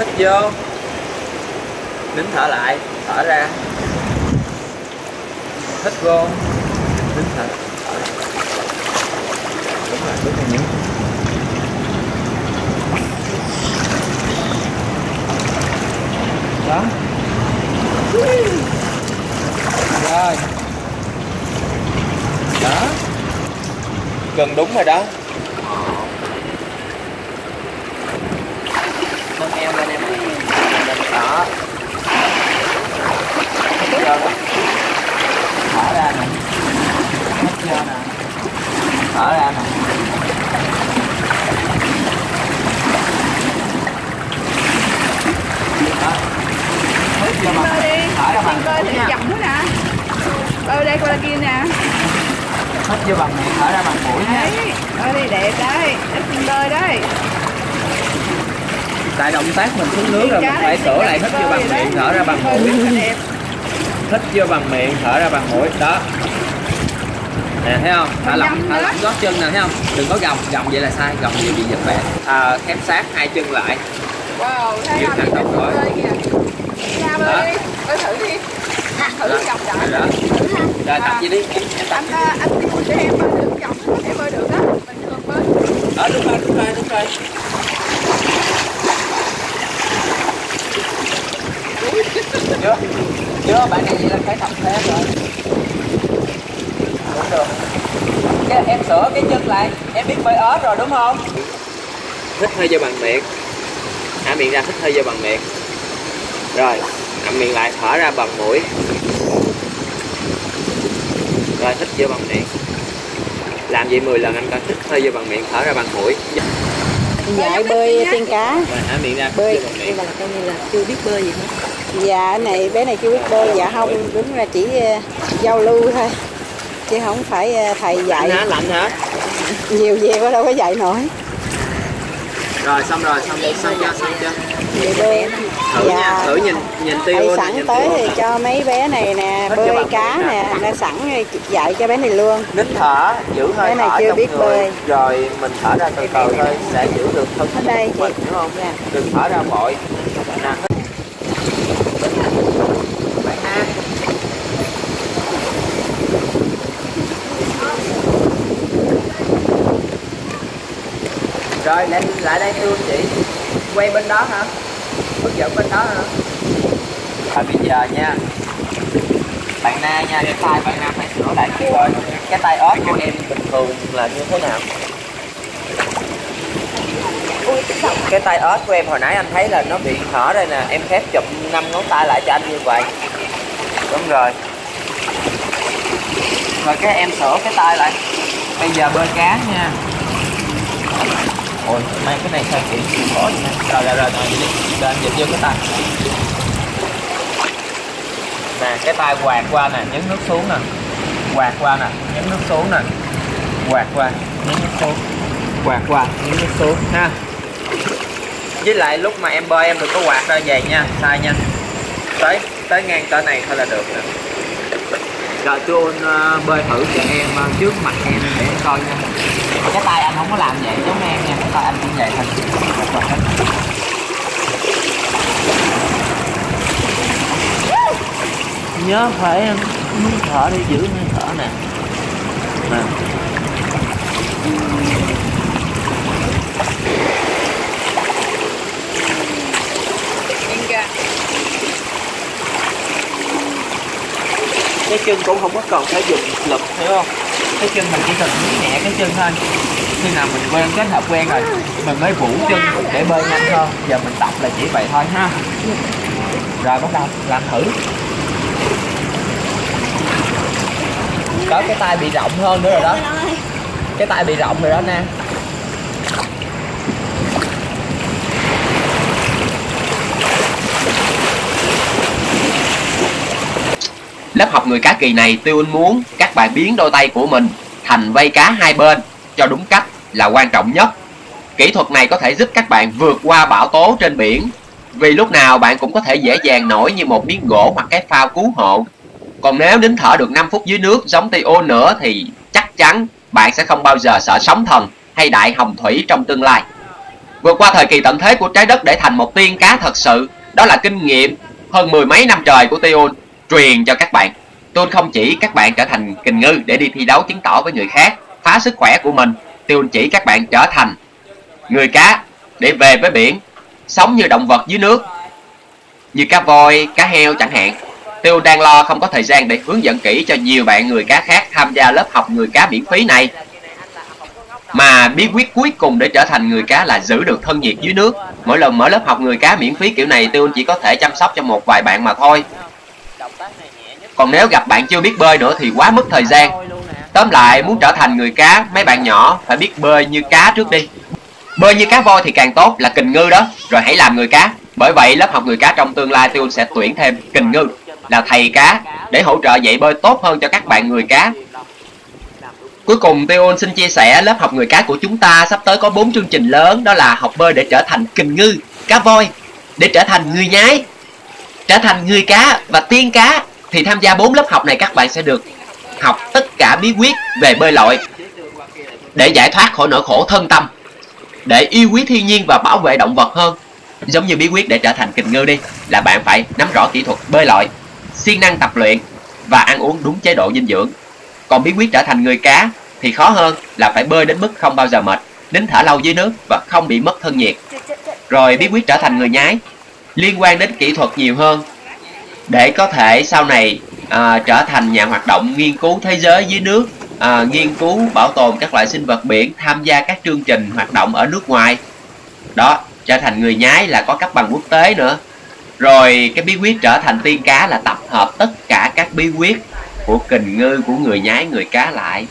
hít vô. Nín thở lại, thở ra. Hít vô. Nín thở thở đúng rồi đúng rồi nhấn đó. Rồi. Đó. Gần đúng rồi đó nâng eo lên em đó. Thở ra nè. Hít vô nè. Thở ra nè. Bằng bơi đi. Thở ra bằng mũi thì chậm quá nè. Bơi đây đây kia nè. Hít vô bằng miệng thở ra bằng mũi nha. Đi đẹp đấy. Tiên bơi đấy tại động tác mình xuống nước rồi mình phải sửa lại hít vô bằng miệng thở ra bằng mũi. Hít vô bằng miệng thở ra bằng mũi. Đó. Nè thấy không? Thả lỏng thả lỏng gót chân nè thấy không? Đừng có gồng gồng vậy là sai gồng vậy bị giật bẹt à, khép sát hai chân lại. Wow thấy không? thẳng Đó. đi. Thử đi. À, thử Rồi trở đó. rồi tập À, gì đi? em, em tập anh à, anh kêu cho em bơi được có thể bơi được đó bình thường bơi. Đó đúng rồi đúng rồi đúng rồi chưa bạn này vậy là phải tập thêm rồi. Đúng được cái em sửa cái chân lại. Em biết bơi ớt rồi đúng không? Hít hơi vô bằng miệng. Hạ miệng ra hít hơi vô bằng miệng. Rồi ngậm miệng lại thở ra bằng mũi. Rồi hít vô bằng miệng. Làm vậy 10 lần anh coi hít hơi vô bằng miệng thở ra bằng mũi. Dạy bơi tiên cá. Rồi hả miệng ra bơi bằng miệng. nhưng mà là coi như là chưa biết bơi gì hết dạ này bé này chưa biết bơi. Dạ không đúng là chỉ ờ, giao lưu thôi. Chứ không phải ờ, thầy lạnh dạy. hả? Lạnh hả? Nhiều về quá đâu có dạy nổi. Rồi xong rồi xong đi xong chưa xong chưa về bơi thử nha dạ. thử nhìn nhìn tiêu thầy nè, sẵn nhìn tới thì cho mấy bé này nè Hết bơi cá nè. nó sẵn dạy cho bé này luôn. Nín thở giữ hơi Cái này thở chưa biết người. bơi. rồi mình thở ra từ từ thôi sẽ giữ được thân đây của mình đúng không? Dạ. Đừng thở ra vội rồi, lại lại đây thưa chị. Quay bên đó hả? Hướng dẫn bên đó hả? Và bây giờ nha. Bạn na nha, cái tay bạn na phải sửa lại cái rồi cái tay ớt của em bình thường là như thế nào? Cái tay ớt của em hồi nãy anh thấy là nó bị hở đây nè. Em khép chụp năm ngón tay lại cho anh như vậy. Đúng rồi. Rồi cái em sửa cái tay lại. Bây giờ bơi cá nha ôi, mấy cái này sao kiểu chịu khó vậy nè? Rồi rồi rồi rồi, đi rồi anh dịch vô cái tay. Nè, cái tay quạt qua nè, nhấn nước xuống nè. Quạt qua nè, nhấn nước xuống nè. Quạt qua, nhấn nước xuống. Quạt qua, nhấn nước xuống, ha. Với lại lúc mà em bơi, em đừng có quạt ra về nha, sai nha. Tới tới ngang cỡ này thôi là được nè rồi tôi uh, bơi thử cho em ờ, trước mặt em để em coi nha. Cái tay anh không có làm vậy giống em nha. Cái tay anh cũng vậy thôi. Nhớ phải ờ, muốn thở đi giữ hơi thở nè. Nè. Cái chân cũng không có cần phải dùng lực, hiểu không? Cái chân mình chỉ cần nhí nhẹ cái chân thôi. Khi nào mình quen, kết hợp quen rồi, mình mới vũ chân để bơi nhanh hơn. Giờ mình tập là chỉ vậy thôi ha. Rồi, bắt đầu, làm thử. Có cái tay bị rộng hơn nữa rồi đó. Cái tay bị rộng rồi đó nè Lớp học người cá kỳ này Tiêu Anh muốn các bạn biến đôi tay của mình thành vây cá hai bên cho đúng cách là quan trọng nhất. Kỹ thuật này có thể giúp các bạn vượt qua bão tố trên biển vì lúc nào bạn cũng có thể dễ dàng nổi như một miếng gỗ hoặc cái phao cứu hộ. Còn nếu nín thở được 5 phút dưới nước giống Tio nữa thì chắc chắn bạn sẽ không bao giờ sợ sóng thần hay đại hồng thủy trong tương lai. vượt qua thời kỳ tận thế của trái đất để thành một tiên cá thật sự, đó là kinh nghiệm hơn mười mấy năm trời của Tion truyền cho các bạn tôi không chỉ các bạn trở thành kình ngư để đi thi đấu chứng tỏ với người khác, phá sức khỏe của mình, tôi chỉ các bạn trở thành người cá để về với biển, sống như động vật dưới nước, như cá voi, cá heo chẳng hạn Tiêu đang lo không có thời gian để hướng dẫn kỹ cho nhiều bạn người cá khác tham gia lớp học người cá miễn phí này. Mà bí quyết cuối cùng để trở thành người cá là giữ được thân nhiệt dưới nước. Mỗi lần mở lớp học người cá miễn phí kiểu này Tiêu chỉ có thể chăm sóc cho một vài bạn mà thôi. Còn nếu gặp bạn chưa biết bơi nữa thì quá mất thời gian. Tóm lại muốn trở thành người cá, mấy bạn nhỏ phải biết bơi như cá trước đi. Bơi như cá voi thì càng tốt là kình ngư đó, rồi hãy làm người cá. Bởi vậy lớp học người cá trong tương lai tôi sẽ tuyển thêm kình ngư là thầy cá để hỗ trợ dạy bơi tốt hơn cho các bạn người cá. Cuối cùng Teon xin chia sẻ lớp học người cá của chúng ta sắp tới có 4 chương trình lớn đó là học bơi để trở thành kình ngư, cá voi, để trở thành người nhái, trở thành người cá và tiên cá thì tham gia 4 lớp học này các bạn sẽ được học tất cả bí quyết về bơi lội để giải thoát khỏi nỗi khổ thân tâm, để yêu quý thiên nhiên và bảo vệ động vật hơn. Giống như bí quyết để trở thành kình ngư đi là bạn phải nắm rõ kỹ thuật bơi lội siêng năng tập luyện và ăn uống đúng chế độ dinh dưỡng. Còn bí quyết trở thành người cá thì khó hơn là phải bơi đến mức không bao giờ mệt, nín thở lâu dưới nước và không bị mất thân nhiệt. Rồi bí quyết trở thành người nhái liên quan đến kỹ thuật nhiều hơn để có thể sau này à, trở thành nhà hoạt động nghiên cứu thế giới dưới nước, à, nghiên cứu bảo tồn các loại sinh vật biển, tham gia các chương trình hoạt động ở nước ngoài. Đó, trở thành người nhái là có cấp bằng quốc tế nữa rồi cái bí quyết trở thành tiên cá là tập hợp tất cả các bí quyết của kình ngư của người nhái người cá lại